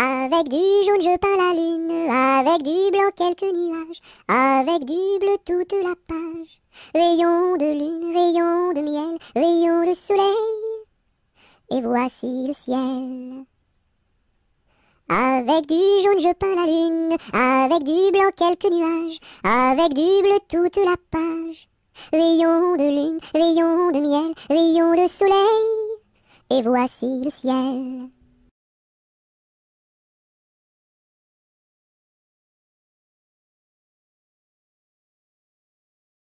Avec du jaune je peins la lune, avec du blanc quelques nuages, avec du bleu toute la page. Rayon de lune, rayon de miel, rayon de soleil, et voici le ciel. Avec du jaune je peins la lune, avec du blanc quelques nuages, avec du bleu toute la page. Rayon de lune, rayon de miel, rayon de soleil, et voici le ciel.